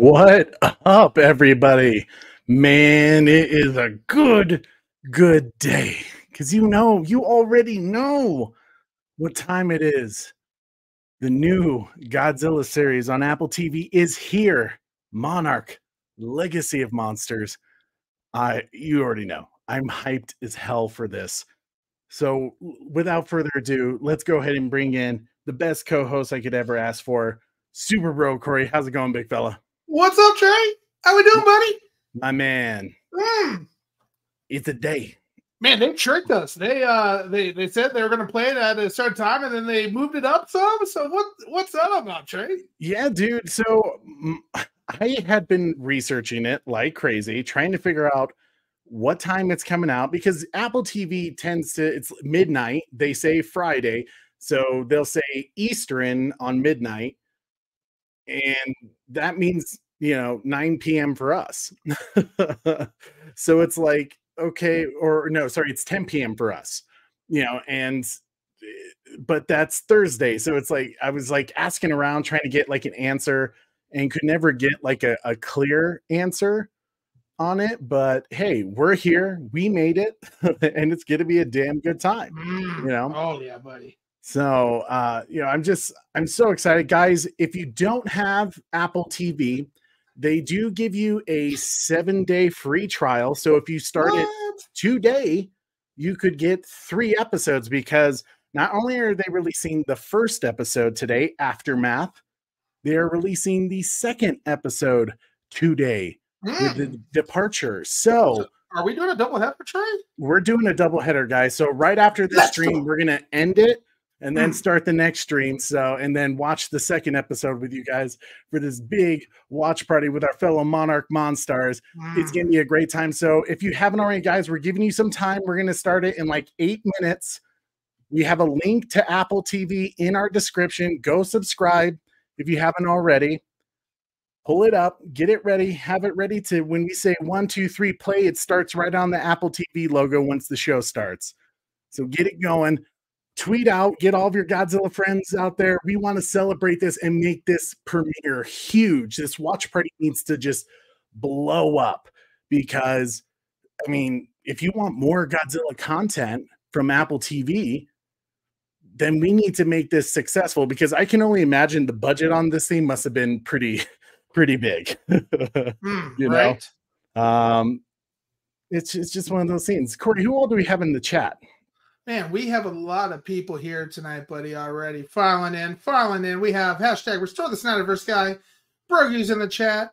What up, everybody? Man, it is a good, good day. Because you know, you already know what time it is. The new Godzilla series on Apple TV is here. Monarch, Legacy of Monsters. I you already know. I'm hyped as hell for this. So without further ado, let's go ahead and bring in the best co-host I could ever ask for, Super Bro Corey. How's it going, big fella? What's up, Trey? How we doing, buddy? My man. Mm. It's a day. Man, they tricked us. They uh they they said they were gonna play it at a certain time and then they moved it up some. So what what's that about, Trey? Yeah, dude. So I had been researching it like crazy, trying to figure out what time it's coming out because Apple TV tends to it's midnight. They say Friday, so they'll say Eastern on midnight and that means you know 9 p.m for us. So it's like okay or no sorry it's 10 p.m for us you know and eh, but that's thursday. So it's like i was like asking around trying to get like an answer and could never get like a, a clear answer on it but hey we're here. We made it and it's gonna be a damn good time Mm. you know? Oh yeah, buddy. So, uh, you know, I'm just, I'm so excited. Guys, if you don't have Apple TV, they do give you a seven day free trial. So if you start it today, you could get three episodes because not only are they releasing the first episode today, Aftermath, they are releasing the second episode today with Mm. the departure. So, Are we doing a double header, Trey? we're doing a double header, guys. So right after this Let's stream, go. we're gonna end it and then Mm. start the next stream. So and then watch the second episode with you guys for this big watch party with our fellow Monarch Monstars. It's Mm. gonna be a great time. So if you haven't already, guys, we're giving you some time. We're gonna start it in like eight minutes. We have a link to Apple TV in our description. Go subscribe if you haven't already. Pull it up, get it ready, have it ready to when we say one, two, three, play, it starts right on the Apple TV logo once the show starts. So get it going. Tweet out, get all of your Godzilla friends out there. We want to celebrate this and make this premiere huge. This watch party needs to just blow up because, I mean, if you want more Godzilla content from Apple TV, then we need to make this successful because I can only imagine the budget on this thing must have been pretty, pretty big. Mm, you know. right? um, it's it's just one of those things. Corey, who all do we have in the chat? Man, we have a lot of people here tonight, buddy, already filing in, filing in. We have hashtag restore the Snyderverse guy. Brogy's in the chat.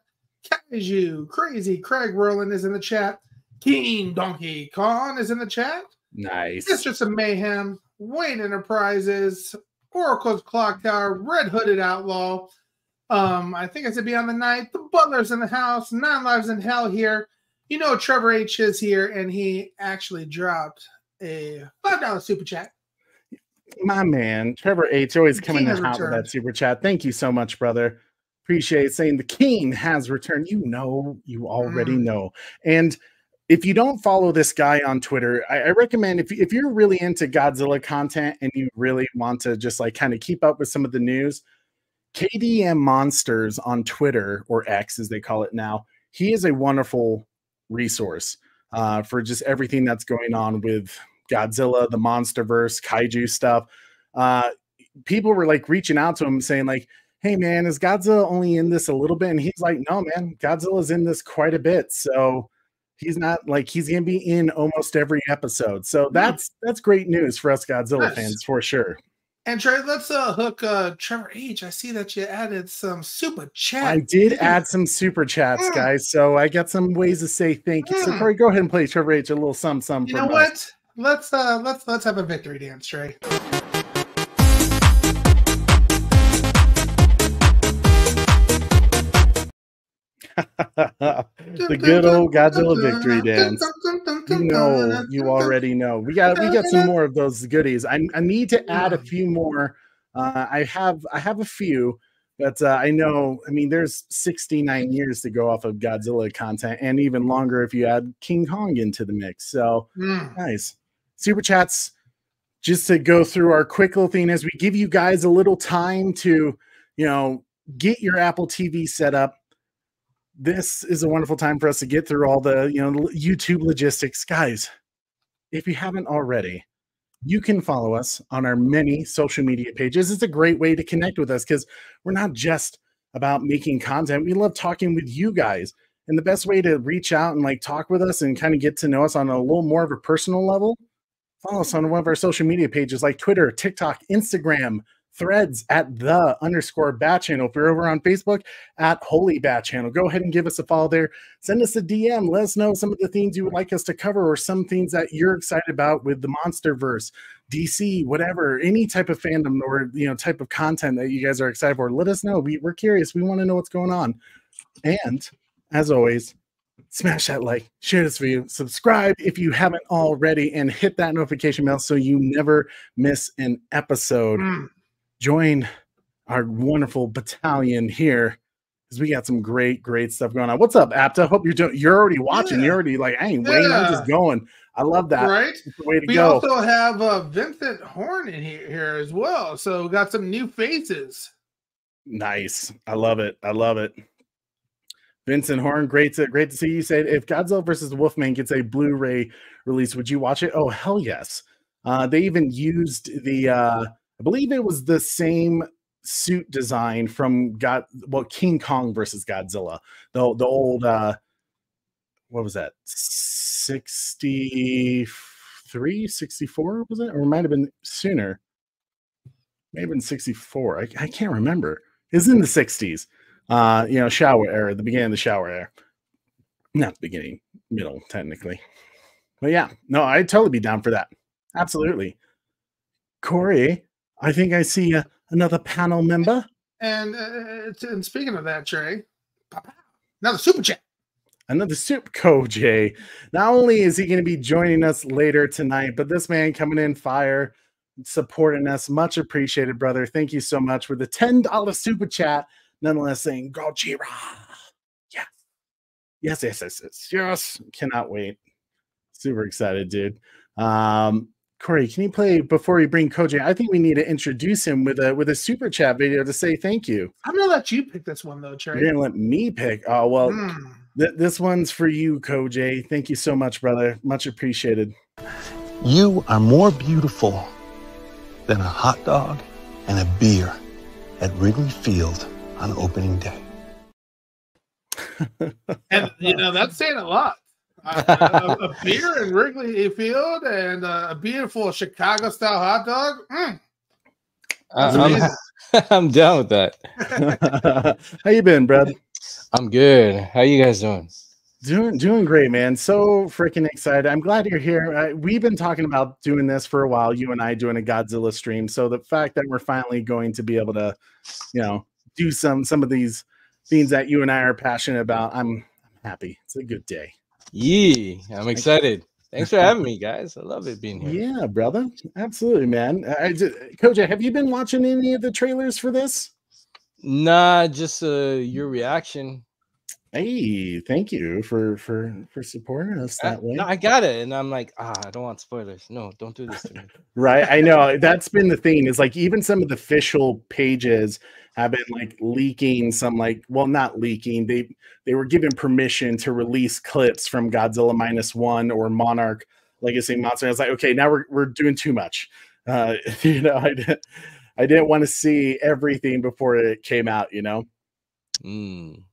Kaiju, crazy Craig Roland is in the chat. King Donkey Kong is in the chat. Nice. Mistress of Mayhem, Wayne Enterprises, Oracle's Clock Tower, Red Hooded Outlaw. Um, I think I said Beyond the Night, the Butler's in the house, Nine Lives in Hell here. You know Trevor H is here, and he actually dropped a five dollar super chat. My man, Trevor H, always coming in hot with that super chat. Thank you so much, brother. Appreciate saying the king has returned. You know, you already Mm. know. And if you don't follow this guy on Twitter, I, I recommend if, if you're really into Godzilla content and you really want to just like kind of keep up with some of the news, KDM Monsters on Twitter or X as they call it now, he is a wonderful resource uh, for just everything that's going on with Godzilla, the MonsterVerse, kaiju stuff. Uh, people were like reaching out to him saying like, "Hey man, is Godzilla only in this a little bit?" And he's like, "No man, Godzilla's in this quite a bit." So he's not like he's gonna be in almost every episode. So that's that's great news for us Godzilla Nice. fans for sure. And Trey, let's uh hook uh Trevor H. I see that you added some super chat. I did add some super chats, Mm. guys. So I got some ways to say thank you. So Mm. Corey, go ahead and play Trevor H a little sum sum. You know us. what? Let's uh let's let's have a victory dance, Trey. the good old Godzilla victory dance. You know, you already know. We got we got some more of those goodies. I, I need to add a few more. Uh, I have I have a few, but uh, I know. I mean, there's 69 years to go off of Godzilla content, and even longer if you add King Kong into the mix. So Mm. nice super chats. Just to go through our quick little thing as we give you guys a little time to, you know, get your Apple TV set up this is a wonderful time for us to get through all the you know YouTube logistics, guys. If you haven't already, you can follow us on our many social media pages. It's a great way to connect with us because we're not just about making content. We love talking with you guys. And the best way to reach out and like talk with us and kind of get to know us on a little more of a personal level, follow us on one of our social media pages like Twitter, TikTok, Instagram, threads at the underscore bat channel. If you're over on Facebook at Holy Bat Channel, go ahead and give us a follow there. Send us a DM. Let us know some of the things you would like us to cover or some things that you're excited about with the Monster Verse, DC, whatever, any type of fandom or you know type of content that you guys are excited for. Let us know. We, we're curious. We want to know what's going on. And as always, smash that like, share this video, subscribe if you haven't already, and hit that notification bell so you never miss an episode. Mm join our wonderful battalion here because we got some great, great stuff going on. What's up, Apta? Hope you're doing. You're already watching. Yeah. You're already like, I ain't yeah. waiting. I'm just going. I love that. Right. way to we go. also have uh, Vincent Horn in here, here as well. So we got some new faces. Nice. I love it. I love it. Vincent Horn, great to great to see you. Said if Godzilla versus Wolfman gets a Blu-ray release, would you watch it? Oh hell yes. Uh, they even used the uh, I believe it was the same suit design from God well King Kong versus Godzilla. The the old uh what was that? 63 64 was it or it might have been sooner. May have been 64. I, I can't remember. It's in the 60s. Uh, you know, Showa era, the beginning of the Showa era. Not the beginning, middle, technically. But yeah, no, I'd totally be down for that. Absolutely. Corey, I think I see uh, another panel member. And, uh, and speaking of that, Trey, another super chat. Another soup Koj. Not only is he going to be joining us later tonight, but this man coming in fire, supporting us. Much appreciated, brother. Thank you so much for the $10 super chat. Nonetheless, saying Gojira. Yes. Yes, yes, yes, yes. Yes. Cannot wait. Super excited, dude. Um, Corey, can you play before we bring Koj? I think we need to introduce him with a with a super chat video to say thank you. I'm gonna let you pick this one though, Trey. You're gonna let me pick. Oh well, mm. th- this one's for you, Koj. Thank you so much, brother. Much appreciated. You are more beautiful than a hot dog and a beer at Wrigley Field on opening day. and you know that's saying a lot a, a, beer in Wrigley Field and a beautiful Chicago style hot dog. Mm. Uh, I'm, I'm down with that. How you been, Brad? I'm good. How you guys doing? Doing doing great, man. So freaking excited. I'm glad you're here. Uh, we've been talking about doing this for a while. You and I doing a Godzilla stream. So the fact that we're finally going to be able to, you know, do some some of these things that you and I are passionate about, I'm I'm happy. It's a good day. Yee, I'm excited. Thanks for having me, guys. I love it being here. Yeah, brother. Absolutely, man. I just, Koj, have you been watching any of the trailers for this? Nah, just uh, your reaction. Hey, thank you for for for supporting us that I, way. No, I got it, and I'm like, ah, I don't want spoilers. No, don't do this to me. right, I know that's been the thing. Is like even some of the official pages have been like leaking some like well not leaking they they were given permission to release clips from Godzilla minus one or Monarch Legacy Monster. I was like, okay, now we're we're doing too much. Uh, you know, I didn't I didn't want to see everything before it came out, you know. Mm.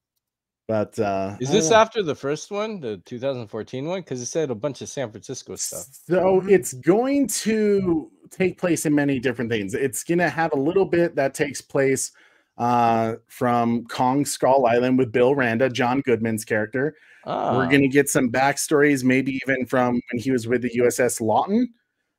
But uh is this after the first one, the 2014 one? Because it said a bunch of San Francisco stuff. So it's going to take place in many different things. It's gonna have a little bit that takes place uh, from Kong Skull Island with Bill Randa, John Goodman's character. Oh. We're going to get some backstories, maybe even from when he was with the USS Lawton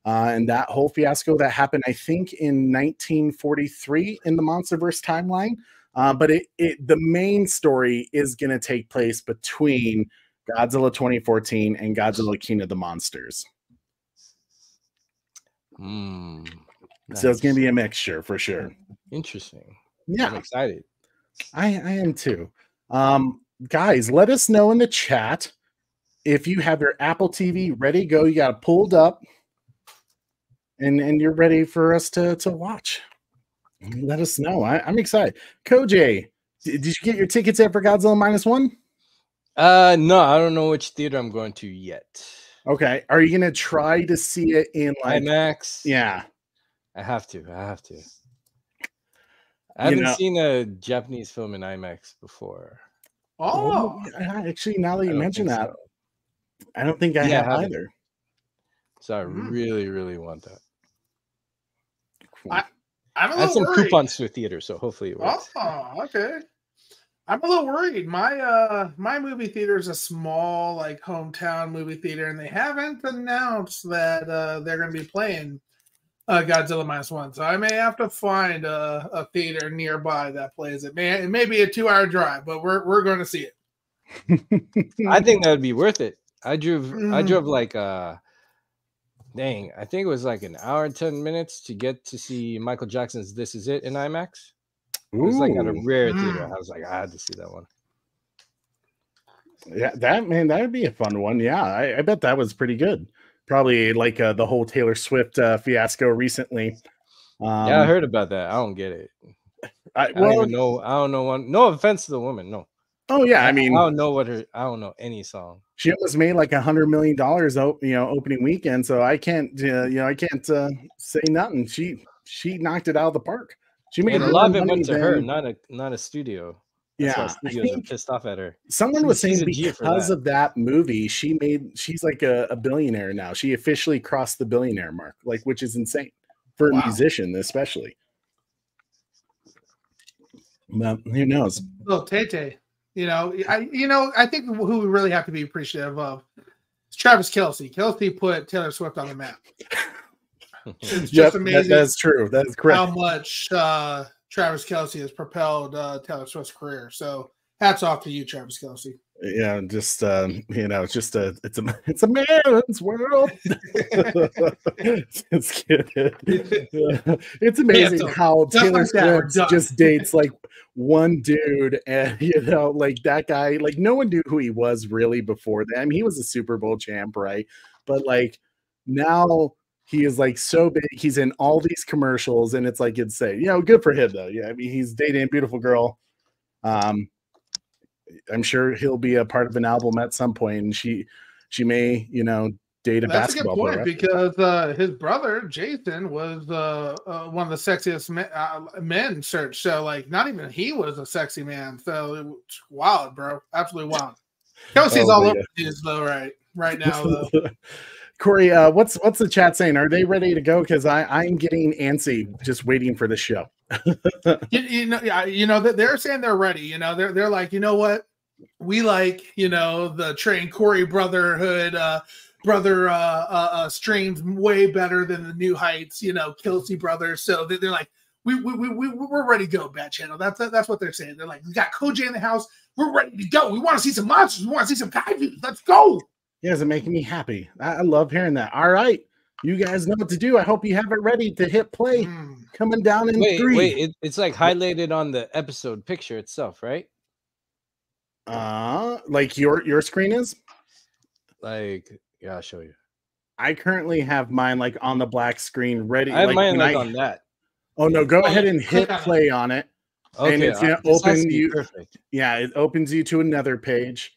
uh, and that whole fiasco that happened, I think, in 1943 in the Monsterverse timeline. Uh, but it, it the main story is going to take place between Godzilla 2014 and Godzilla King of the Monsters. Mm, nice. So it's going to be a mixture for sure. Interesting. Yeah, I'm excited. I, I am too. Um, guys, let us know in the chat if you have your Apple TV ready go. You got it pulled up, and and you're ready for us to to watch. Let us know. I, am excited. Koj, did, did you get your tickets in for Godzilla minus one? Uh, no, I don't know which theater I'm going to yet. Okay. Are you gonna try to see it in like IMAX. yeah. I have to. I have to. I haven't know- seen a Japanese film in IMAX before. Oh, yeah, actually now that you mention that, so. I don't think I Yeah, have haven't. either. So I Mm. really, really want that. I- I'm a I have some worried. coupons to a theater, so hopefully it works. Oh, okay. I'm a little worried. My uh my movie theater is a small like hometown movie theater, and they haven't announced that uh they're going to be playing uh Godzilla minus one. So I may have to find a, a theater nearby that plays it. Man, it may be a two hour drive, but we're we're going to see it. I think that would be worth it. I drove I Mm. drove like uh dang, I think it was like an hour and ten minutes to get to see Michael Jackson's This Is It in IMAX. It was like at a Ooh, rare theater. Mm. I was like, I had to see that one. yeah, that man, that would be a fun one. Yeah, I, I bet that was pretty good. Probably like uh, the whole Taylor Swift uh, fiasco recently. Um, yeah, I heard about that. I don't get it. I, I don't know. I don't know one. No offense to the woman. No. oh yeah, I mean, I don't know what her. I don't know any song. she almost made like a hundred million dollars, you know, opening weekend. So I can't, uh, you know, I can't uh, say nothing. She she knocked it out of the park. She made And a lot of it money went to her, not a not a studio. That's why yeah, studios are pissed off at her. someone was saying a G for because that. of that movie, she made she's like a, a billionaire now. She officially crossed the billionaire mark, like which is insane for a musician, especially. But who knows? Little Tay Tay. You know, I you know, I think who we really have to be appreciative of is Travis Kelce. Kelce put Taylor Swift on the map. It's just Yep, that- amazing that's true. That's correct. how much uh, Travis Kelce has propelled uh, Taylor Swift's career. So hats off to you, Travis Kelce. yeah just um you know it's just a it's a it's a man's world. It's, it's amazing so how taylor like that, we're swift just dates like one dude and you know like that guy like no one knew who he was really before that. I mean he was a super bowl champ right? But like now he is like so big he's in all these commercials and it's like say you know good for him though yeah i mean he's dating a beautiful girl um I'm sure he'll be a part of an album at some point, and she she may you know date a That's a good basketball point player. because uh, his brother Jason was uh, uh, one of the sexiest men, uh, men search. So like, not even he was a sexy man. So it was wild, bro. Absolutely wild. Kelce's Oh, all but over this though, right? Right now, though. Corey, uh, what's what's the chat saying? Are they ready to go? Because I I'm getting antsy just waiting for the show. you, you know, you know that they're saying they're ready. You know, they're they're like, you know what, we like, you know, the Train Corey Brotherhood, uh, brother uh, uh, uh, streams way better than the New Heights, you know, Kelce brothers. So they- they're like, we we we we we're ready to go, Bat Channel. That's that's what they're saying. They're like, we got Koji in the house. We're ready to go. We want to see some monsters. We want to see some kaiju. Let's go. You guys are making me happy. I, I love hearing that. All right, you guys know what to do. I hope you have it ready to hit play. Mm. Coming down in Wait, three. wait. It, it's like highlighted on the episode picture itself, right? Uh, like your your screen is. Like, yeah, I'll show you. I currently have mine like on the black screen ready. I have like, mine like I- on that. Oh no, go Oh, ahead and hit play on it. Okay, it's gonna uh, this has open you- Perfect. Yeah, it opens you to another page.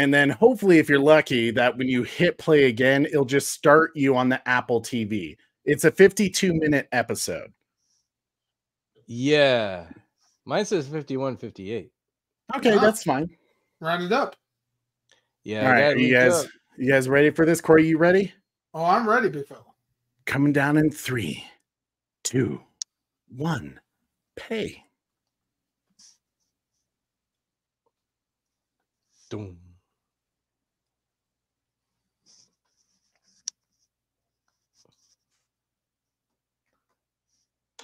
And then hopefully, if you're lucky, that when you hit play again, it'll just start you on the Apple TV. It's a 52 minute episode. Yeah, mine says 51, 58. Okay, Wow. that's fine. Round it up. Yeah, All I right, got are it you guys, up. you guys ready for this? Corey, you ready? Oh, I'm ready, big fella. Coming down in three, two, one, pay. Doom.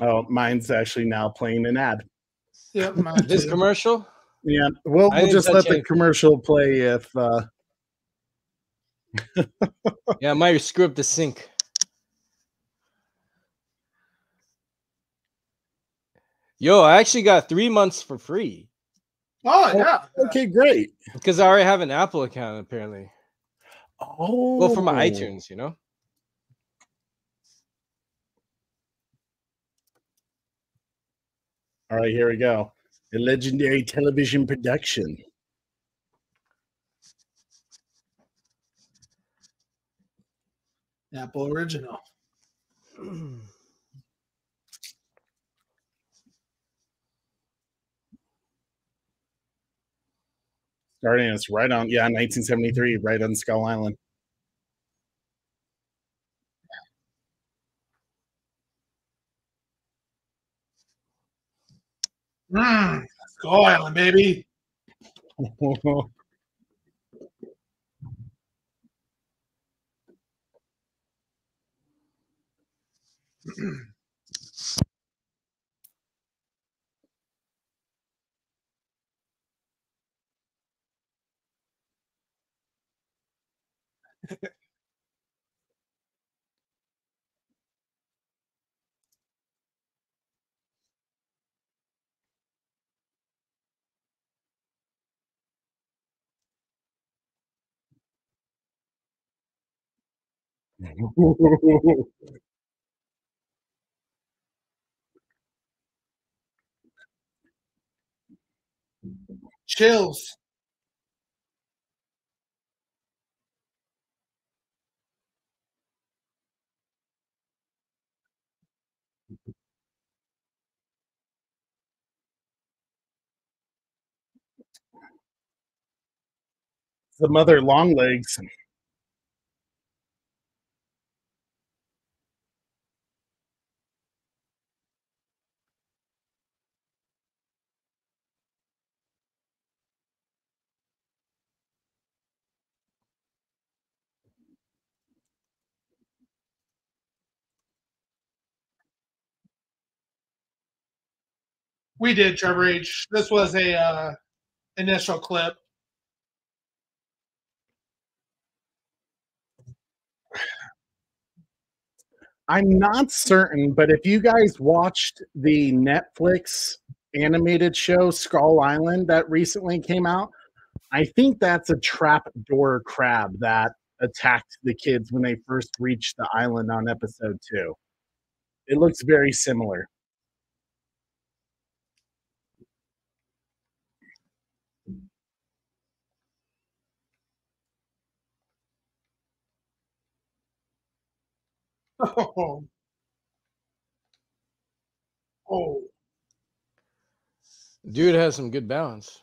Oh, mine's actually now playing an ad. Yep, mine This commercial? Yeah, we'll, I we'll just touch let the anything. commercial play if uh Yeah, I might screw up the sync. Yo, I actually got three months for free Oh yeah. okay, great. because I already have an Apple account apparently. Oh Well, for my iTunes, you know. All right, here we go. A legendary television production. Apple original. Starting us right on, yeah, 1973, right on Skull Island. Skull Island, baby. Chills. the mother long legs. We did Trevor H. This was a uh, initial clip. I'm not certain, but if you guys watched the Netflix animated show Skull Island that recently came out, I think that's a trapdoor crab that attacked the kids when they first reached the island on episode two. It looks very similar. Oh. Oh. Dude has some good balance.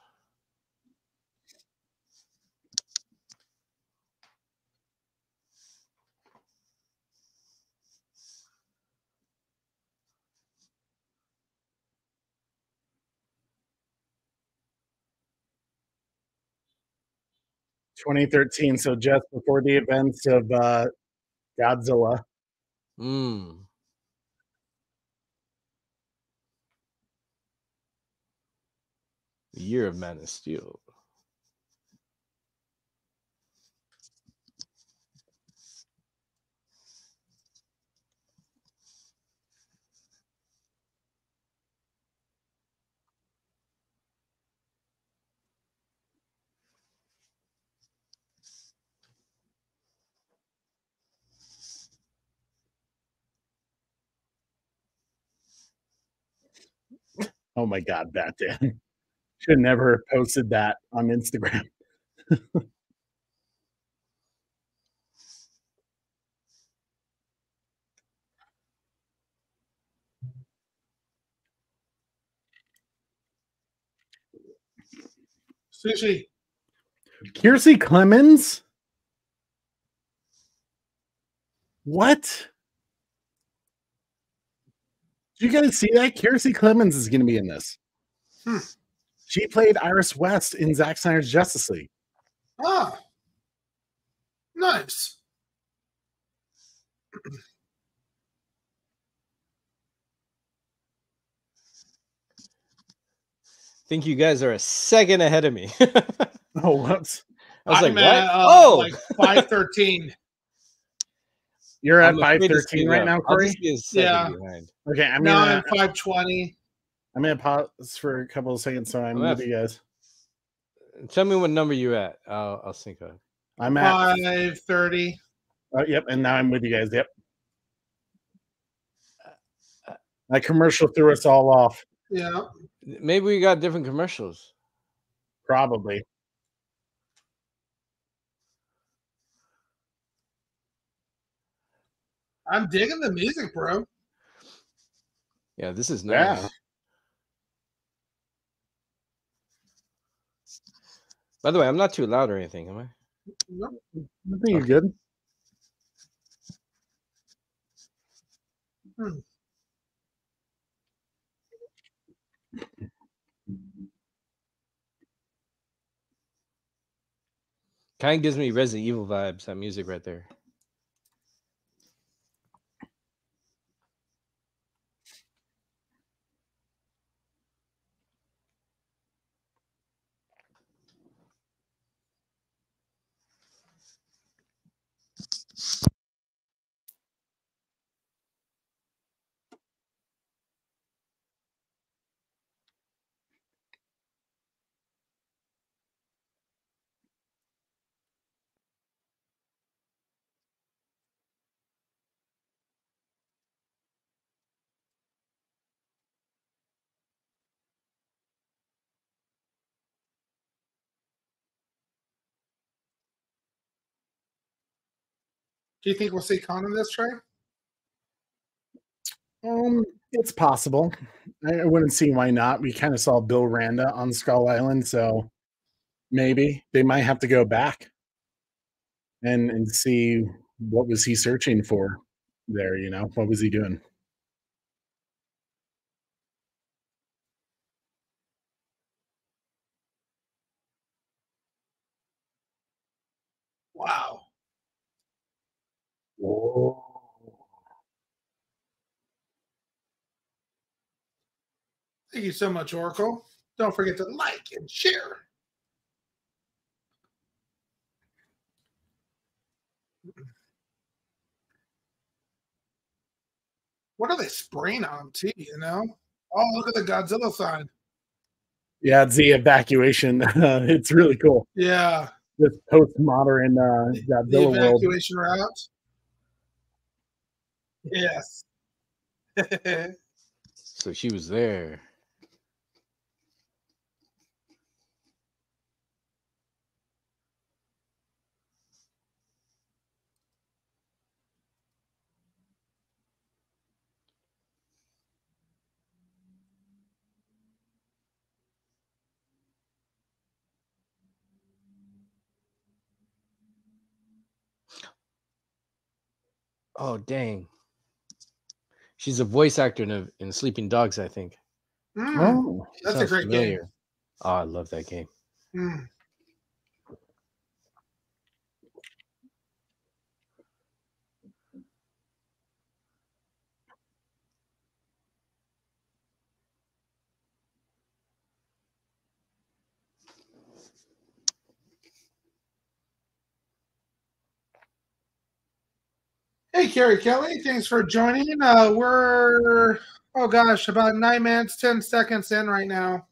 Twenty thirteen, so just before the events of uh, Godzilla. Mm. The year of Man of Steel. Oh my god, Batman. Should never have posted that on Instagram. Sushi. Kiersey Clemons? What? Did you guys see that? Kiersey Clemons is going to be in this. Hmm. She played Iris West in Zack Snyder's Justice League. Ah. Nice. think you guys are a second ahead of me. Oh, whoops. I was I'm like, at, what? uh, oh, like 513. You're at I'm afraid to 513 right up. now, I'll Corey? just be a second Yeah. behind. Okay, I'm now gonna, I'm 520. I'm gonna pause for a couple of seconds so I'm I'm with you guys. Tell me what number you at. I'll, I'll sync up. I'm at, 530. oh, yep, and now I'm with you guys. Yep. Uh, uh, that commercial threw us all off, Yeah. Maybe we got different commercials. probably. I'm digging the music, bro. Yeah, this is Yeah. nice. By the way, I'm not too loud or anything, am I? Nope. I think you're good. Hmm. Kind of gives me Resident Evil vibes. That music right there. Do you think we'll see in this Trey? Um, it's possible. I, I wouldn't see why not. We kind of saw Bill Randa on Skull Island, so maybe they might have to go back and and see what was he searching for there. You know, what was he doing? Wow. Thank you so much, Oracle. Don't forget to like and share. What are they spraying on too? You know? Oh, look at the Godzilla sign. Yeah, it's the evacuation. it's really cool. Yeah, This postmodern uh, the Godzilla world. evacuation route. Yes. So she was there. Oh dang. She's a voice actor in, a, in Sleeping Dogs, I think. Mm, Oh, That's a sounds great game. Oh, I love that game. mm. Hey, Carrie Kelly, thanks for joining. Uh, we're, oh gosh, about nine minutes, 10 seconds in right now.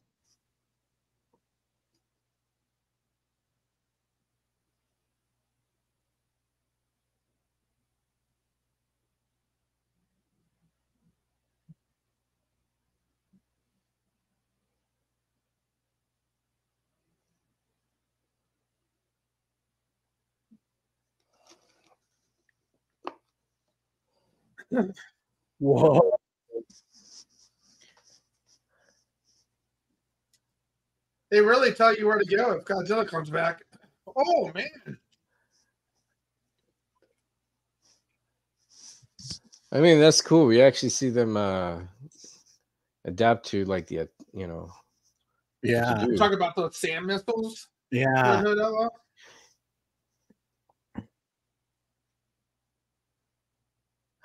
Whoa! They really tell you where to go if Godzilla comes back. Oh, man. I mean, that's cool. We actually see them uh adapt to like the uh, you know Yeah, do. Talk about those sand missiles. yeah. Red Hood Outlaw.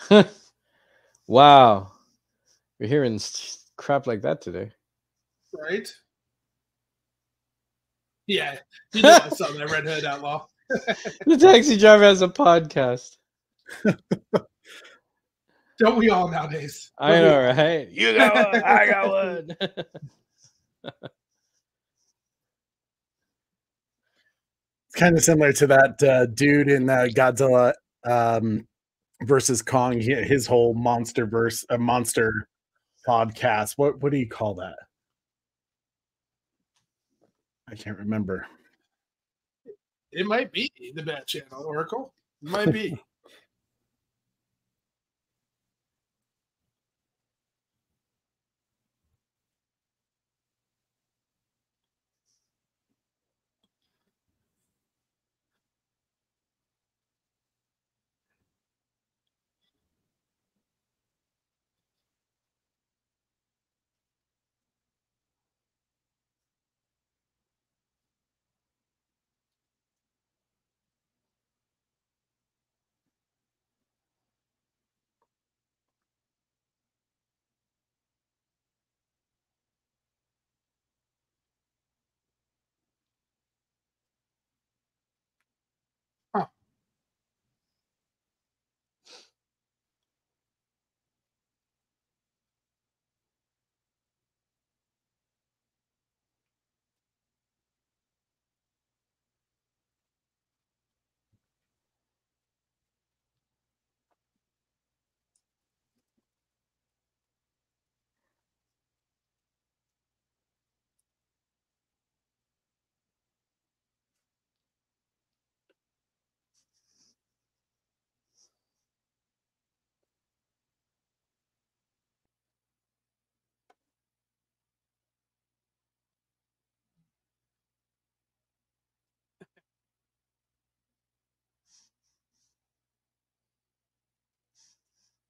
wow. We're hearing crap like that today. Right? Yeah. You know I saw that Red Hood Outlaw. The taxi driver has a podcast. Don't we all nowadays? I Don't we know, right? You got one. I got one. It's kind of similar to that uh, dude in uh, Godzilla um, versus Kong. His whole monster verse, a uh, monster podcast. What what do you call that? I can't remember. It might be the Bat Channel, Oracle. It might be.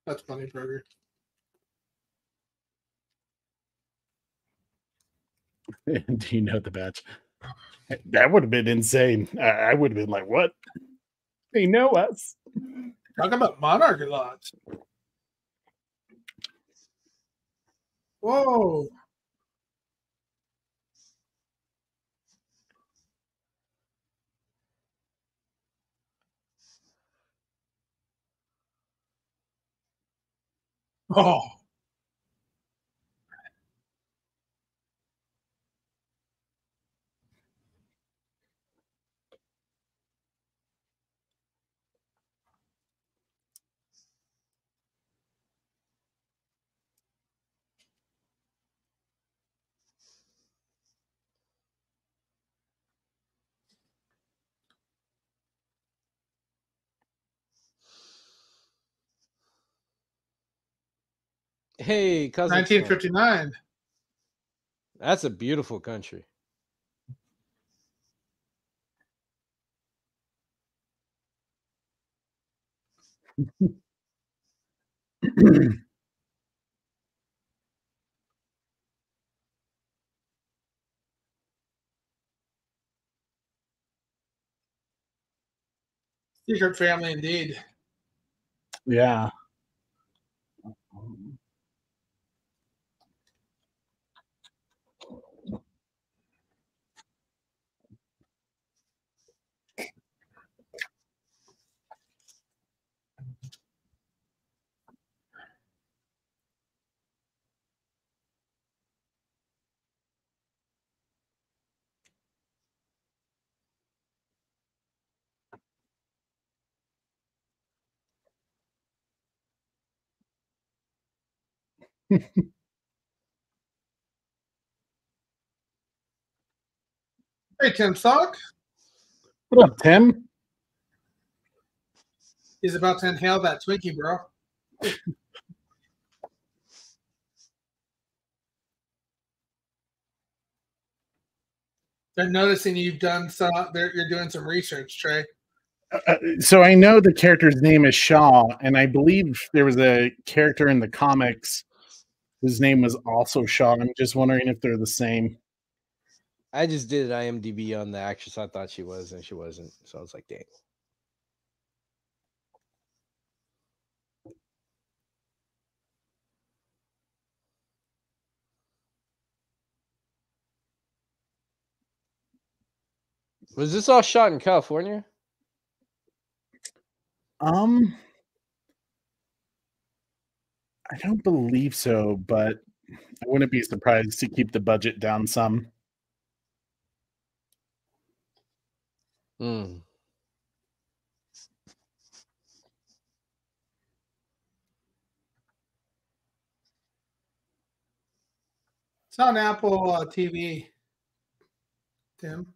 That's funny, Burger. Do you know the batch? That would have been insane. I, I would have been like, "What? They know us." Talk about monarch a lot. Whoa. Oh. Hey, cousin. 1959. That's a beautiful country. Secret family indeed. Yeah. Hey, Tim Sock. What up, Tim? He's about to inhale that Twinkie, bro. They're noticing you've done some. You're doing some research, Trey. Uh, so I know the character's name is Shaw, and I believe there was a character in the comics whose name was also Shaw. I'm just wondering if they're the same. I just did IMDb on the actress I thought she was, and she wasn't. So I was like, dang. Was this all shot in California? Um, I don't believe so, but I wouldn't be surprised to keep the budget down some. Hmm. It's on Apple uh, TV. Tim.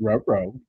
Row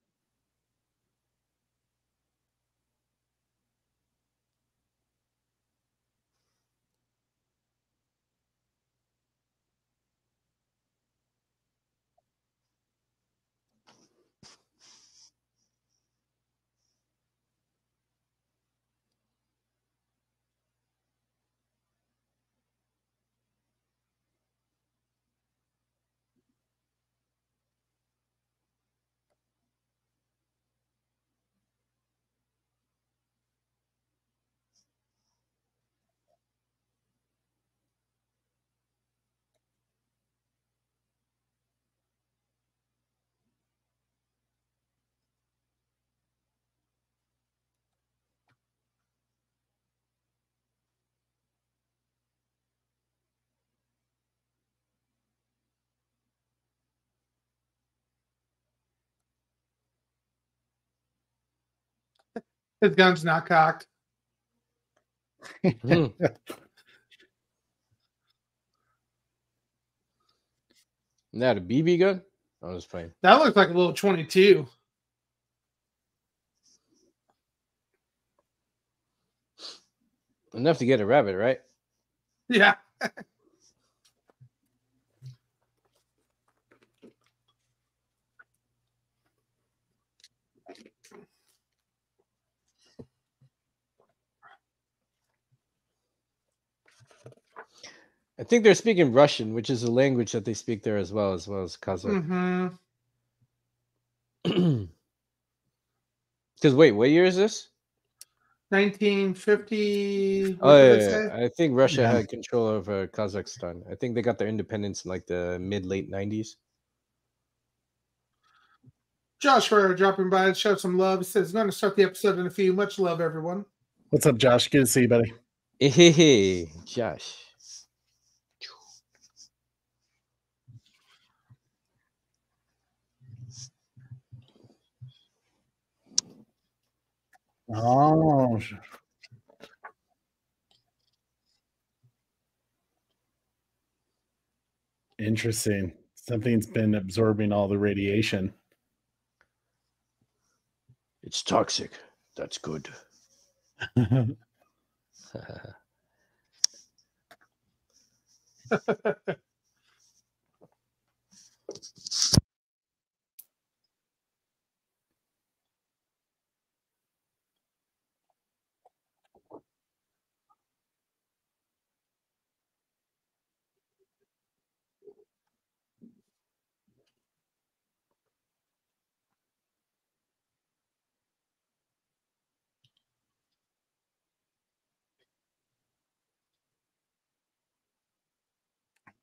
His gun's not cocked. Hmm. Not a BB gun? I was playing. That looks like a little 22. Enough to get a rabbit, right? Yeah. think they're speaking Russian, which is a language that they speak there as well, as well as Kazakh. Mm-hmm. Because wait, what year is this? 1950. Oh yeah, yeah. I think Russia Yeah. had control over uh, Kazakhstan. I think they got their independence in like the mid late nineties. Josh Ferrer dropping by to show some love. He says, going to start the episode in a few. Much love, everyone. What's up, Josh? Good to see you, buddy. Hey, Hey, Josh. Oh, interesting. Something's been absorbing all the radiation. It's toxic. That's good.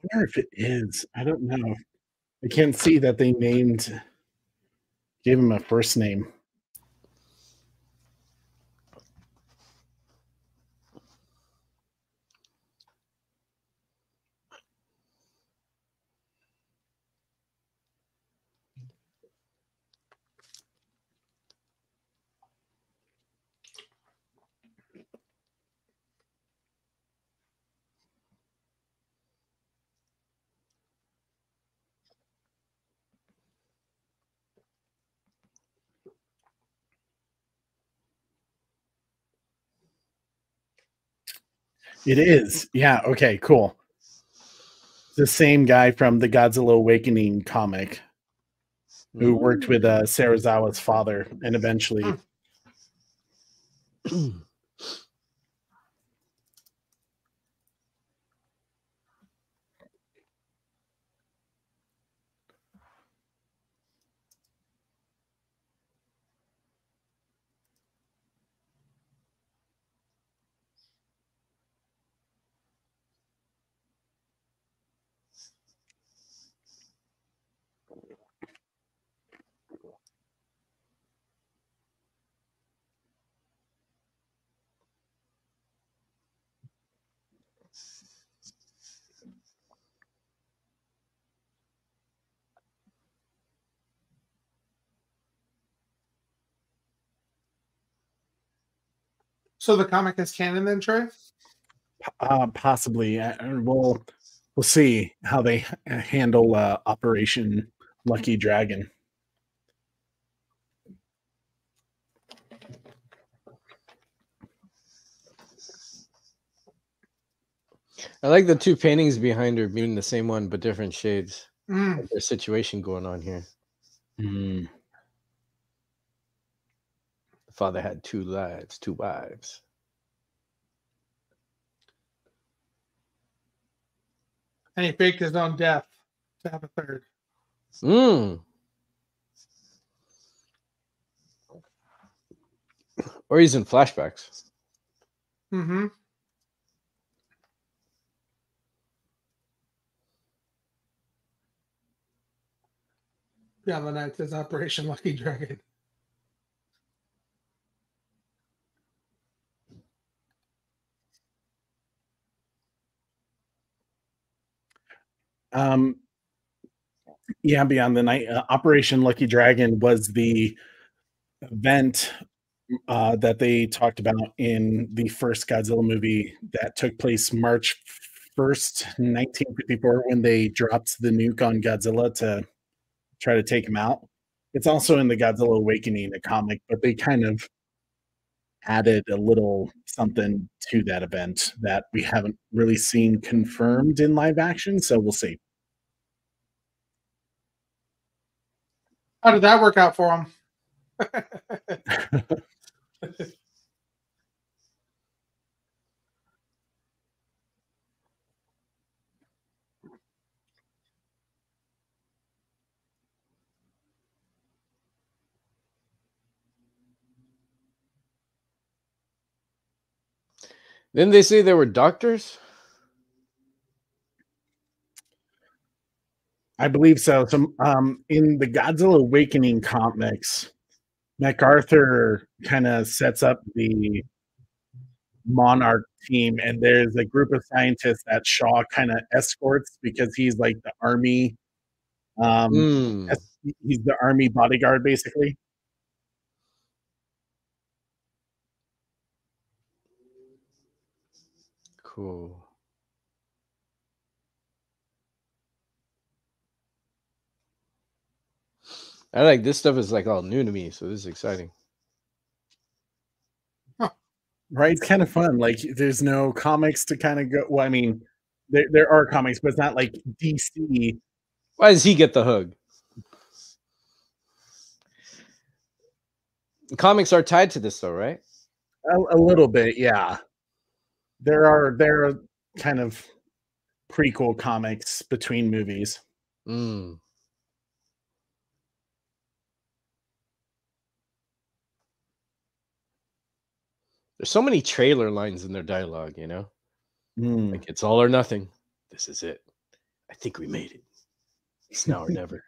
wonder if it is. I don't know. I can't see that they named, gave him a first name. It is. Yeah. Okay. Cool. The same guy from the Godzilla Awakening comic who worked with uh, Serizawa's father and eventually. So the comic is canon then, Trey? Uh, possibly. Uh, we'll we'll see how they handle uh, Operation Lucky Dragon. I like the two paintings behind her being the same one but different shades. Mm. Like, There's a situation going on here. Mm. The father had two lives, two wives. And he faked his own death to have a third. Mm. Or he's in flashbacks. Mm-hmm. Beyond the Night says Operation Lucky Dragon. Um, yeah, Beyond the Night. Uh, Operation Lucky Dragon was the event uh, that they talked about in the first Godzilla movie that took place March 1st, 1954, when they dropped the nuke on Godzilla to try to take him out. It's also in the Godzilla Awakening, a comic, but they kind of added a little something to that event that we haven't really seen confirmed in live action. So we'll see. How did that work out for him? Didn't they say there were doctors? I believe so. Some um, in the Godzilla Awakening comics, MacArthur kind of sets up the Monarch team, and there's a group of scientists that Shaw kind of escorts because he's like the army. Um, es- he's the army bodyguard, basically. Cool. I like this stuff is like all new to me, so this is exciting. Right, it's kind of fun. Like, there's no comics to kind of go. Well, I mean, there there are comics, but it's not like DC. Why does he get the hug? Comics are tied to this though, right? A, a little bit, yeah. There are there are kind of prequel comics between movies. Mm. There's so many trailer lines in their dialogue, you know? Mm. Like it's all or nothing. This is it. I think we made it. It's now or never.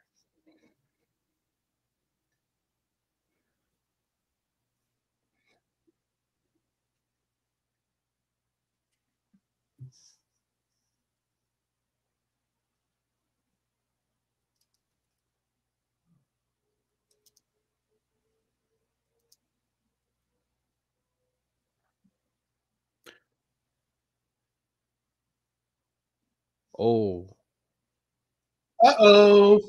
Oh, Uh oh.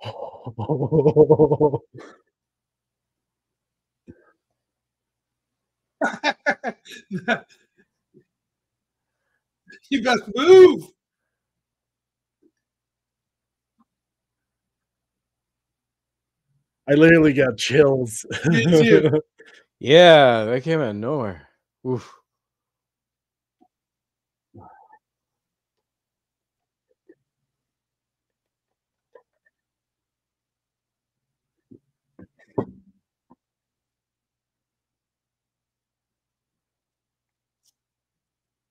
you best move. I literally got chills. Yeah, that came out of nowhere. Oof.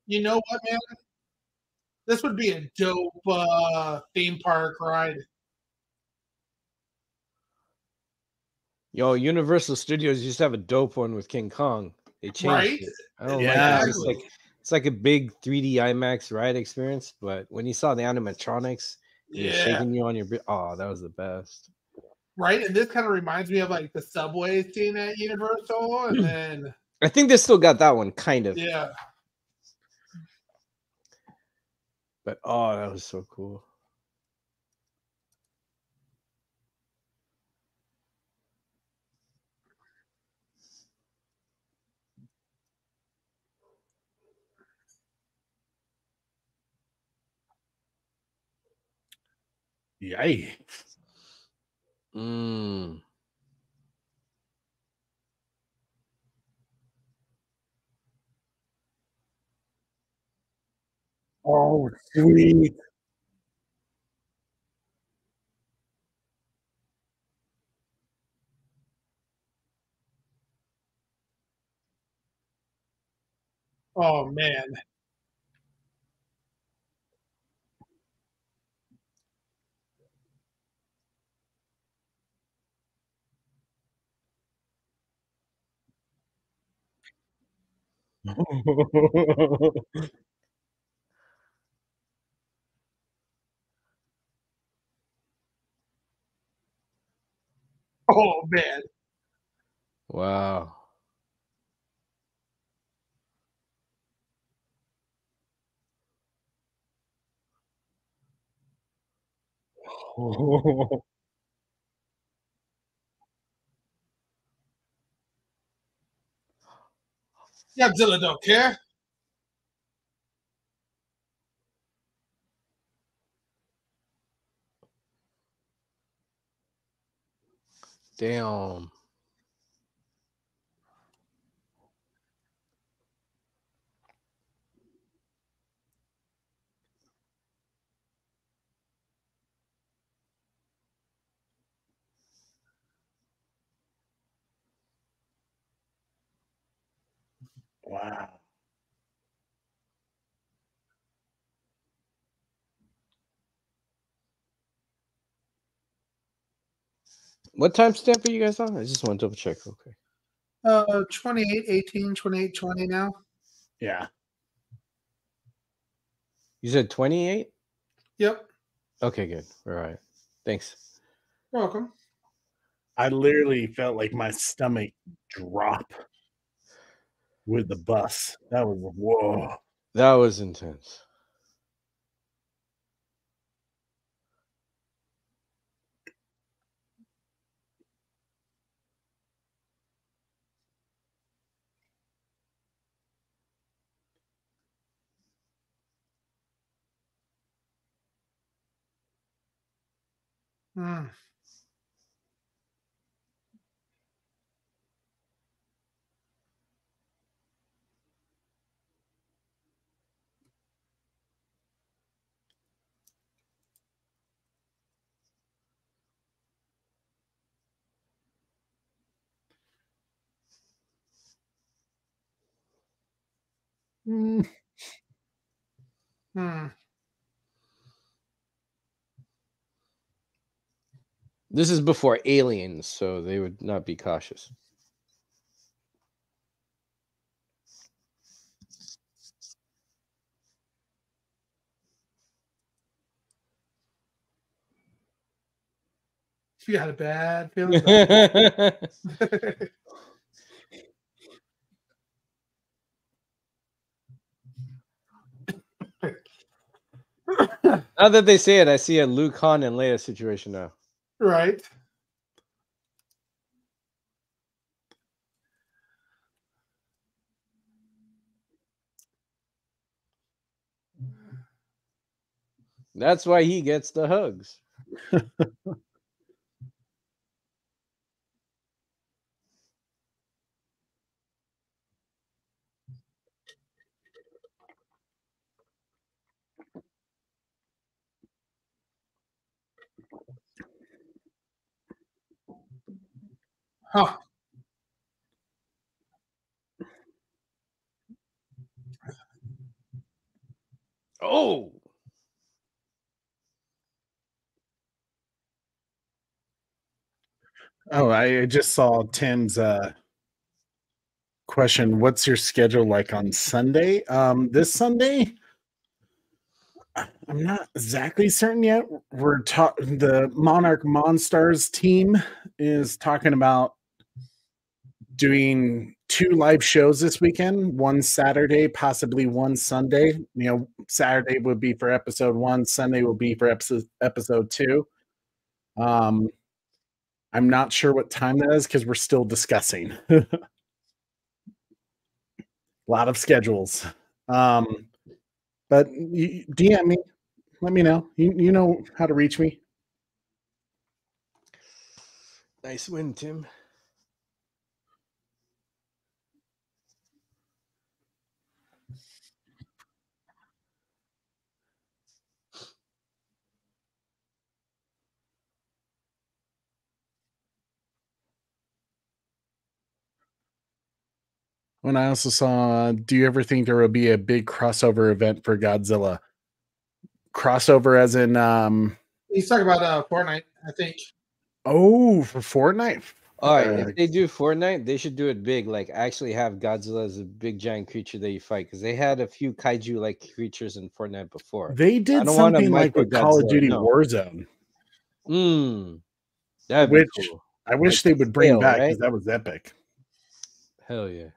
You know what, man? This would be a dope uh, theme park ride. Yo, Universal Studios used to have a dope one with King Kong. They changed Right? it. I don't Yeah. like it. It's like it's like a big 3D IMAX ride experience, but when you saw the animatronics, and they're Yeah. shaking you on your bi- oh, that was the best. Right? And this kind of reminds me of like the subway scene at Universal. And then, I think they still got that one, kind of. yeah. But oh, that was so cool. Yay. Mm. Oh, sweet. Oh, man. Oh, man. Wow. Godzilla don't care. Damn. Wow. What time stamp are you guys on? I just want to double check. Okay. Uh, 28, 18, 28, 20 now. Yeah. You said 28? Yep. Okay, good. All right. Thanks. You're welcome. I literally felt like my stomach drop with the bus. That was whoa. That was intense. Mm. Mm. Hmm. This is before aliens, so they would not be cautious. You had a bad feeling. now that they say it, I see a Luke Han and Leia situation now. Right. That's why he gets the hugs. Huh. Oh, Oh, I I just saw Tim's uh question. What's your schedule like on Sunday? Um this Sunday? I'm not exactly certain yet. We're talking the Monarch Monstars team is talking about doing two live shows this weekend, one Saturday, possibly one Sunday. You know, Saturday would be for episode 1, Sunday will be for episode episode 2. Um I'm not sure what time that is because we're still discussing. A lot of schedules. Um, but DM me. Let me know. You, you know how to reach me. nice win, Tim. When I also saw, do you ever think there will be a big crossover event for Godzilla? Crossover as in, um, He's talking about uh Fortnite, I think. oh, for Fortnite? All right, Uh, if they do Fortnite, they should do it big. Like actually have Godzilla as a big giant creature that you fight because they had a few kaiju like creatures in Fortnite before. They did don't want a something like with Call of Duty no. Warzone. Mm, that'd Which- be cool. I wish Like they would bring scale, back right? because that was epic. Hell yeah.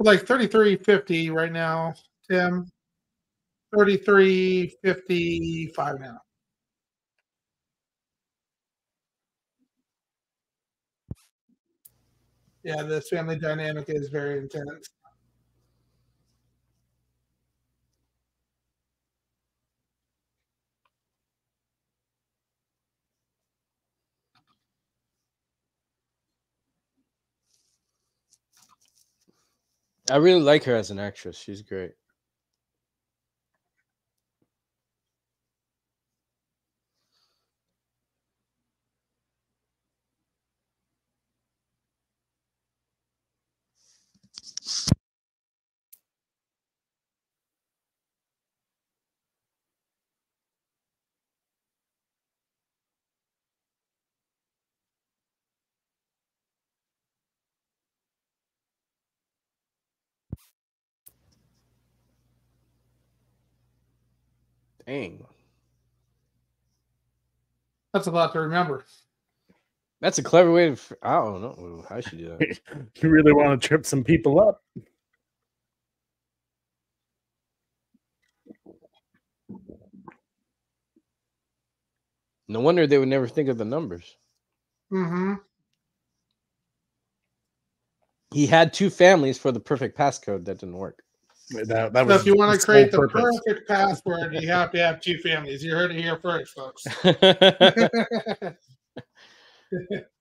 Like 33.50 right now, Tim. 33.55 now. Yeah, this family dynamic is very intense. I really like her as an actress. She's great. Dang. That's a lot to remember. That's a clever way to. I don't know how she do that. you really want to trip some people up. No wonder they would never think of the numbers. Mm-hmm. He had two families for the perfect passcode that didn't work. That, that So was if you want to create the purpose. perfect password, you have to have two families. You heard it here first, folks.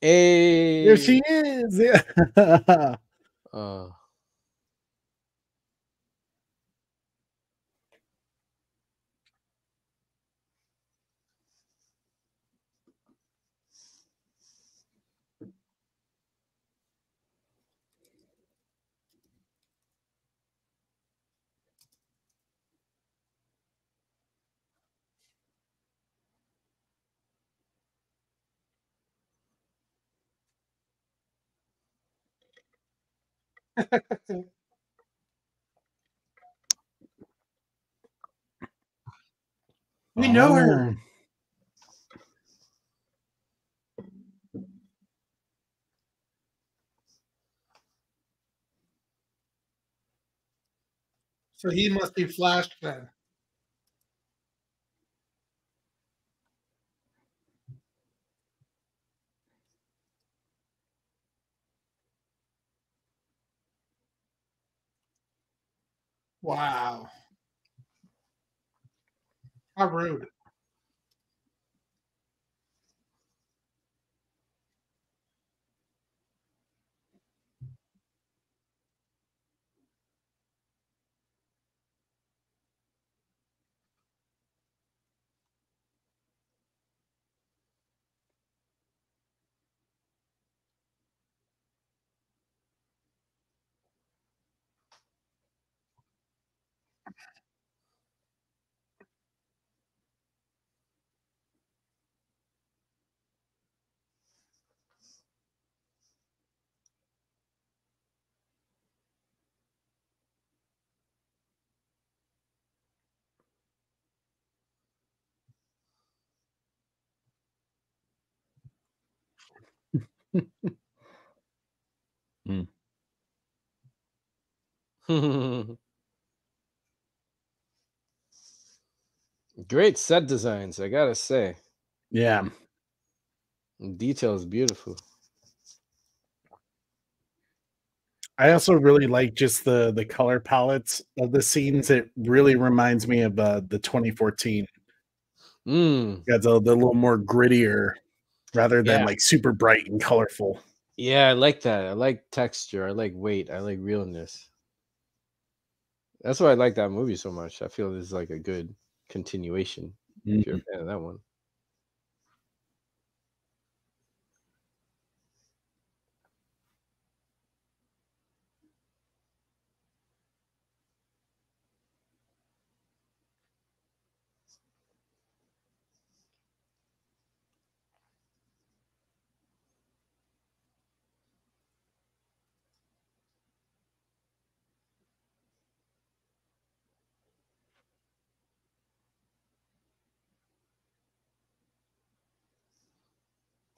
hey. There she is. Yeah. Uh, We know her. So he must be flashed then. Wow. How rude. Great set designs, I gotta say. Yeah. Detail is beautiful. I also really like just the the color palettes of the scenes. It really reminds me of uh, the 2014. Mm. It's a, a little more grittier rather than Yeah. like super bright and colorful. Yeah, I like that. I like texture. I like weight. I like realness. That's why I like that movie so much. I feel this is like a good continuation. If you're a mm-hmm. fan of that one.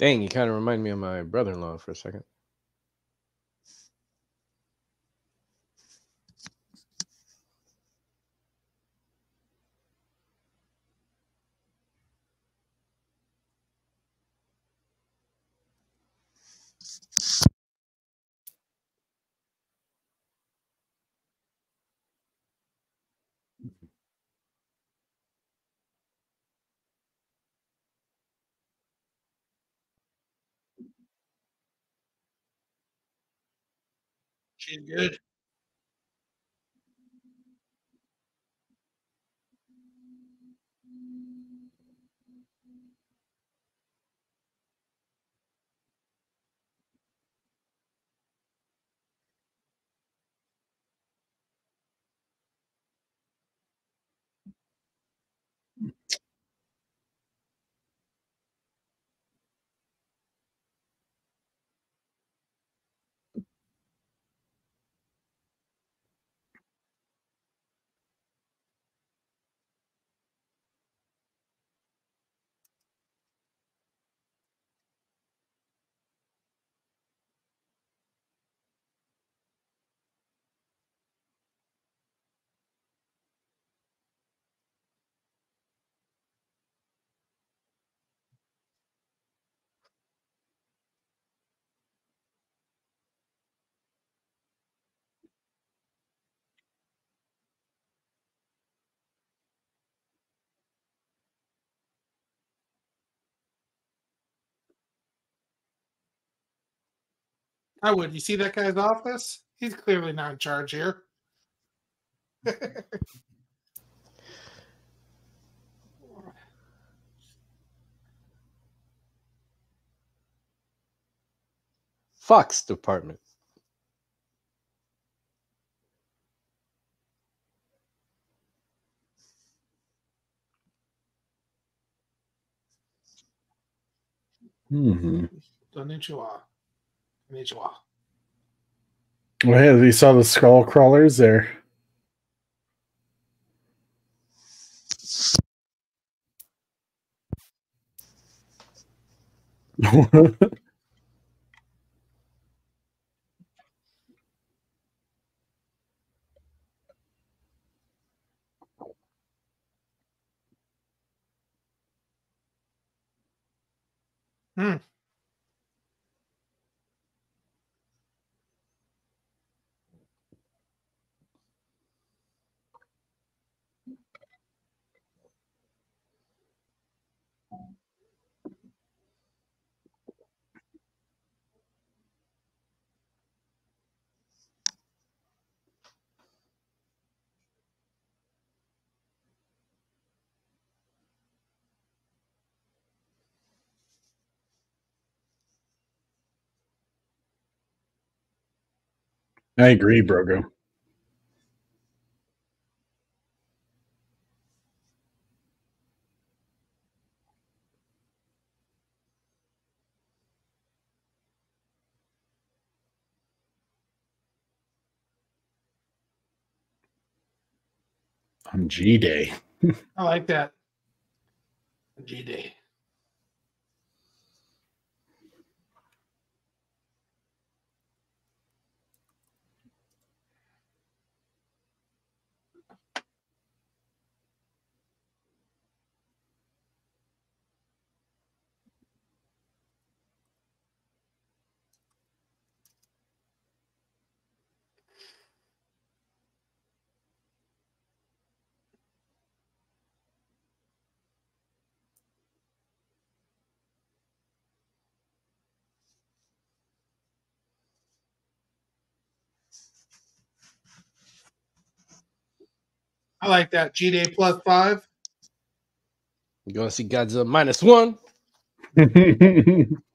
Dang, you kind of remind me of my brother-in-law for a second. Good. I would. You see that guy's office? He's clearly not in charge here. Fox department. Mm-hmm. Konnichiwa. Konnichiwa. Well, hey, you saw the skull crawlers there. I agree, Brogo. On G Day. I like that. G Day. I like that. G Day plus five. You going to see Godzilla minus one?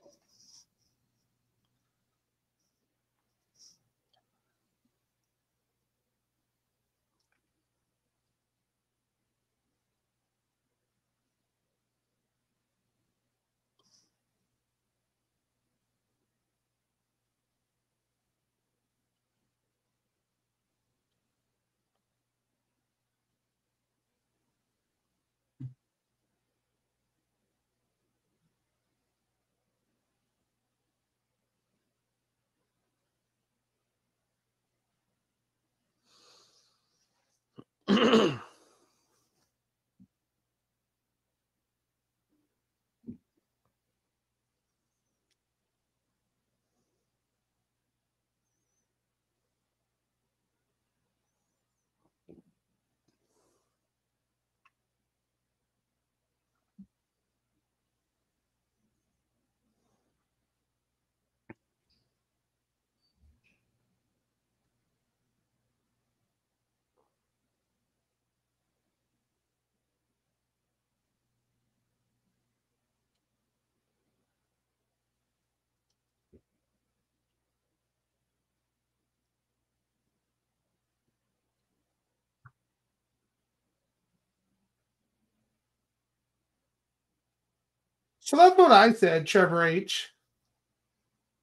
So that's what I said, Trevor H.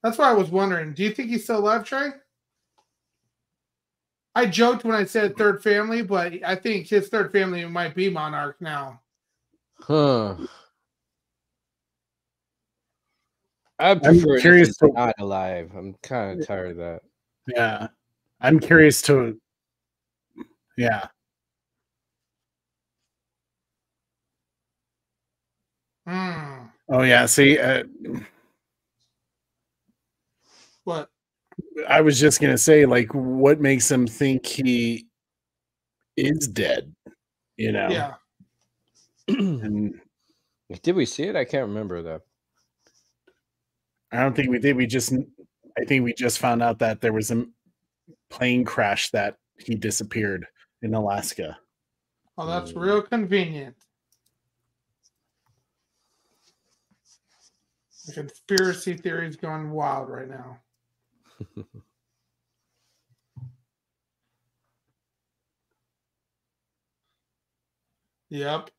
That's why I was wondering. Do you think he's still alive, Trey? I joked when I said third family, but I think his third family might be Monarch now. Huh. I prefer curious if he's to- not alive. I'm kind of tired of that. yeah. I'm curious to yeah. Hmm. Oh yeah, see uh, What? I was just going to say like what makes him think he is dead, you know? Yeah. And Did we see it? I can't remember though. I don't think we did. We just, I think we just found out that there was a plane crash that he disappeared in Alaska. Oh, that's Hmm. real convenient. The conspiracy theories going wild right now. Yep.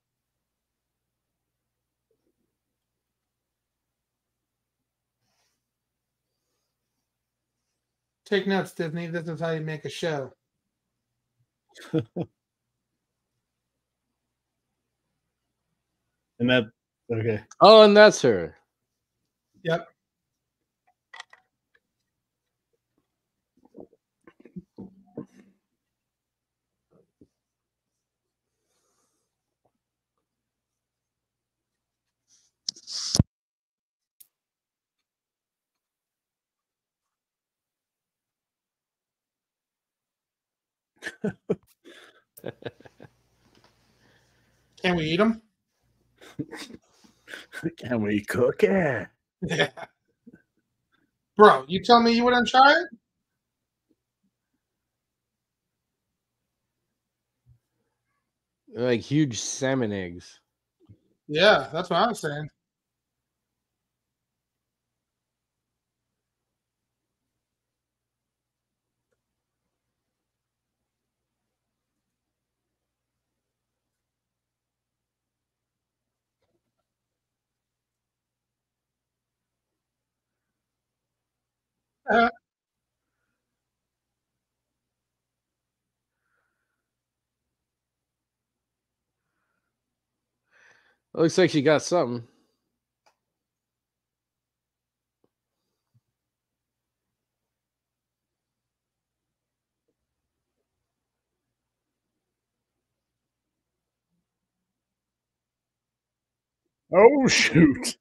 Take notes, Disney. This is how you make a show. And that, okay. Oh, and that's her. Yep. Can we eat them? Can we cook it? Yeah. Bro, you tell me you wouldn't try it? They're like huge salmon eggs. Yeah, that's what I'm saying. Uh, Looks like she got something. Oh, shoot.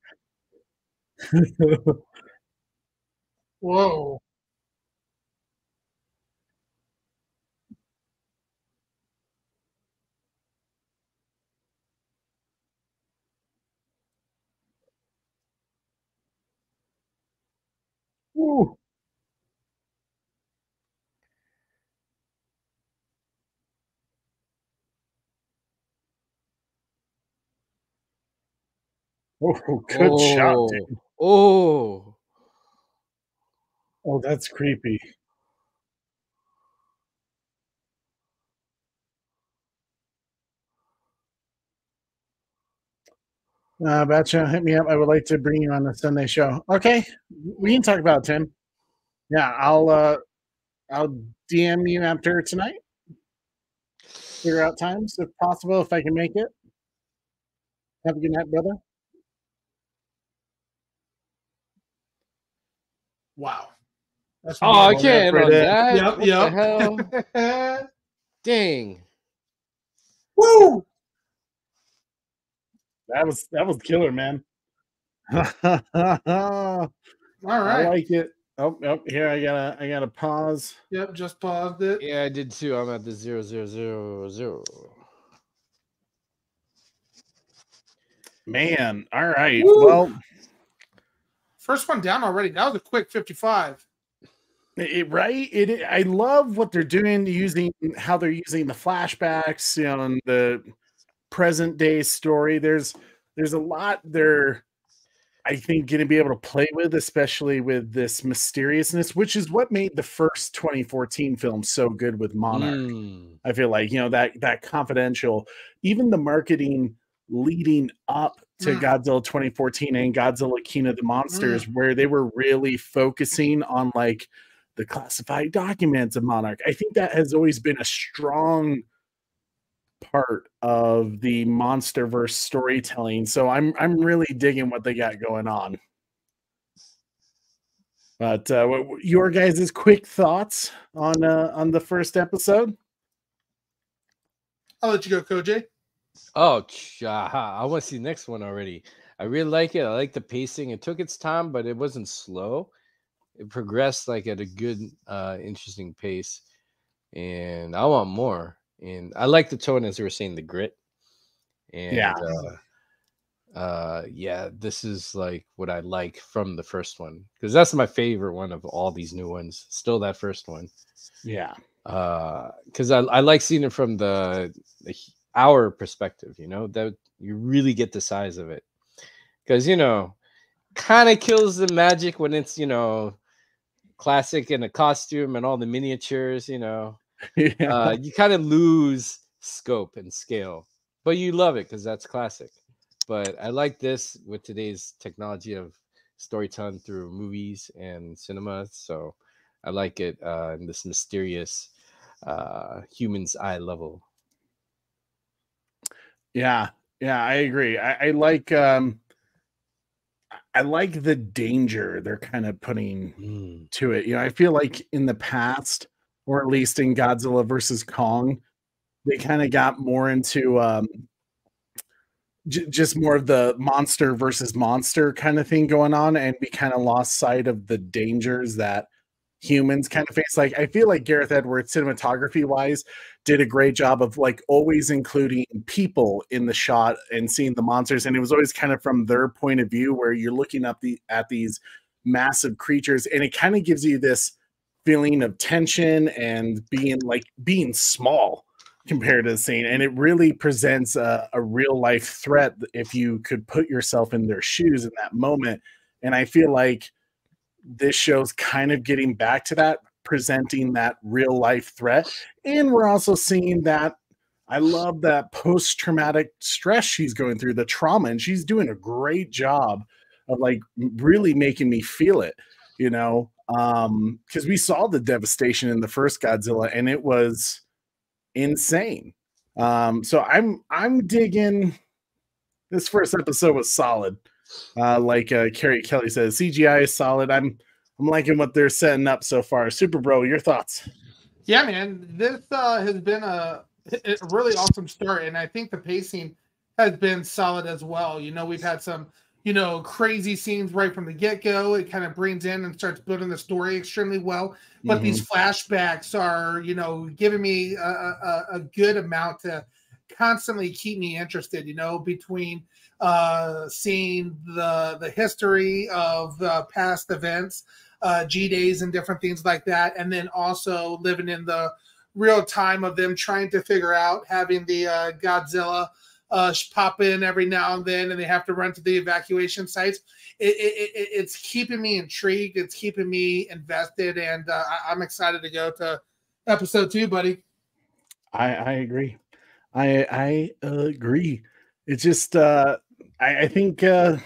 Whoa. Woo. Oh, good shot, dude. Oh. Oh, that's creepy. Uh, Batcha, hit me up. I would like to bring you on the Sunday show. Okay, we can talk about it, Tim. Yeah, I'll uh, I'll DM you after tonight. Figure out times if possible, if I can make it. Have a good night, brother. Wow. That's oh! I can't that's on that. Yep, What yep. the hell? Dang. Woo! That was that was killer, man. All right. I like it. Oh, oh, here I gotta I gotta pause. Yep, just paused it. Yeah, I did too. I'm at the zero zero zero zero. Man, all right. Woo. Well, First one down already. That was a quick 55. It, right. It. I love what they're doing using how they're using the flashbacks, you know, and the present day story. There's there's a lot they're I think going to be able to play with, especially with this mysteriousness, which is what made the first 2014 film so good with Monarch. Mm. I feel like you know that that confidential, even the marketing leading up to Mm. Godzilla 2014 and Godzilla King of the Monsters, where they were really focusing on like the classified documents of Monarch. I think that has always been a strong part of the MonsterVerse storytelling. So I'm I'm really digging what they got going on. But uh, what, what- your guys' quick thoughts on uh, on the first episode? I'll let you go, Koj. Oh, ch- I want to see the next one already. I really like it. I like the pacing. It took its time, but it wasn't slow. It progressed like at a good, uh, interesting pace, and I want more. And I like the tone, as you were saying, the grit. And Yeah. uh, uh, yeah, this is like what I like from the first one because that's my favorite one of all these new ones. Still that first one Yeah. uh because I, I like seeing it from the, the our perspective you know that you really get the size of it because you know kind of kills the magic when it's you know classic in a costume and all the miniatures you know yeah. uh, you kind of lose scope and scale but you love it because that's classic but i like this with today's technology of storytelling through movies and cinema so i like it uh, in this mysterious uh, human's eye level Yeah, yeah, I agree. I, I like um I like the danger they're kind of putting Mm. to it. You know, I feel like in the past, or at least in Godzilla versus Kong, they kind of got more into um j- just more of the monster versus monster kind of thing going on, and we kind of lost sight of the dangers that humans kind of face. Like I feel like Gareth Edwards, cinematography wise, did a great job of like always including people in the shot and seeing the monsters, and it was always kind of from their point of view where you're looking up the at these massive creatures, and it kind of gives you this feeling of tension and being like being small compared to the scene and it really presents a, a real life threat if you could put yourself in their shoes in that moment and i feel like this show's kind of getting back to that presenting that real life threat. And we're also seeing that i love that post-traumatic stress she's going through the trauma and she's doing a great job of like really making me feel it you know? Um because we saw the devastation in the first godzilla and it was insane. Um so i'm i'm digging this first episode was solid. Uh like uh carrie kelly says cgi is solid. I'm i'm liking what they're setting up so far super bro your thoughts Yeah, man, this uh, has been a, a really awesome start, and I think the pacing has been solid as well. You know, we've had some, you know, crazy scenes right from the get go. It kind of brings in and starts building the story extremely well. But these flashbacks are, you know, giving me a, a, a good amount to constantly keep me interested. You know, between uh, seeing the the history of uh, past events uh, G days and different things like that, and then also living in the real time of them trying to figure out having the uh, Godzilla uh, pop in every now and then, and they have to run to the evacuation sites. It, it, it, it's keeping me intrigued. It's keeping me invested, and uh, I, I'm excited to go to episode two, buddy. I, I agree. I I agree. It's just uh, I, I think uh,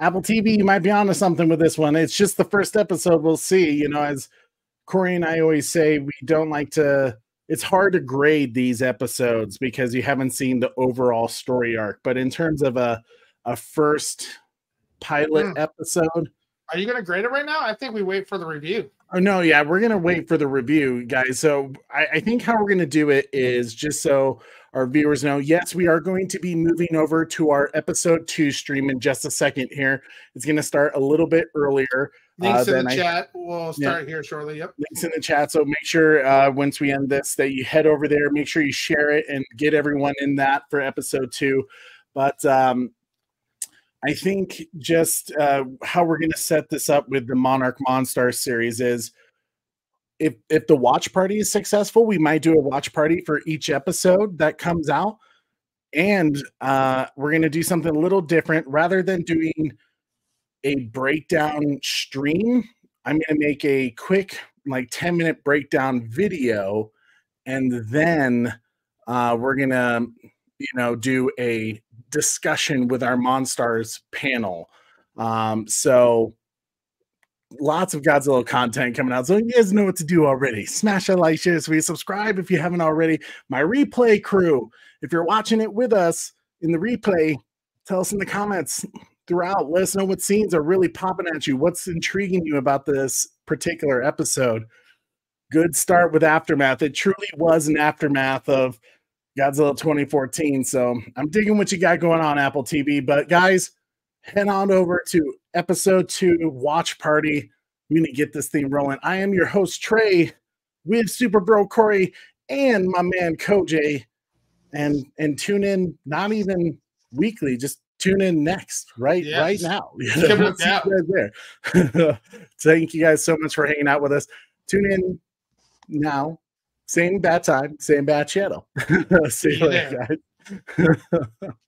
Apple TV you might be onto something with this one. It's just the first episode. We'll see. You know, as Corey and I always say, we don't like to. It's hard to grade these episodes because you haven't seen the overall story arc. But in terms of a a first pilot Hmm. episode, Are you going to grade it right now? I think we wait for the review. Oh no, yeah, we're gonna wait for the review, guys. So I, I think how we're gonna do it is just so our viewers know. Yes, we are going to be moving over to our episode two stream in just a second. Here, it's gonna start a little bit earlier. Links Uh, in the I- chat. We'll start here shortly. Yep. Links in the chat. So make sure uh, once we end this that you head over there. Make sure you share it and get everyone in that for episode two. But um, I think just uh, how we're going to set this up with the Monarch Monstar series is if if the watch party is successful, we might do a watch party for each episode that comes out, and uh, we're going to do something a little different rather than doing a breakdown stream. I'm to make a quick like 10 minute breakdown video, and then uh, we're going to you know do a discussion with our Monstars panel. Um, so lots of Godzilla content coming out. So you guys know what to do already. Smash that like, share, sweet, subscribe if you haven't already. My replay crew, if you're watching it with us in the replay, tell us in the comments throughout. Let us know what scenes are really popping at you. What's intriguing you about this particular episode? Good start with Aftermath. It truly was an aftermath of Godzilla 2014. So I'm digging what you got going on, Apple TV. But guys, head on over to episode two watch party. We're gonna get this thing rolling. I am your host, Trey, with Super Bro Corey and my man Koj. And and tune in not even weekly, just tune in next, right? Yes. Right now. Give it We'll see out. you there. Thank you guys so much for hanging out with us. Tune in now. Same Bat time, same Bat channel. See you later, guys.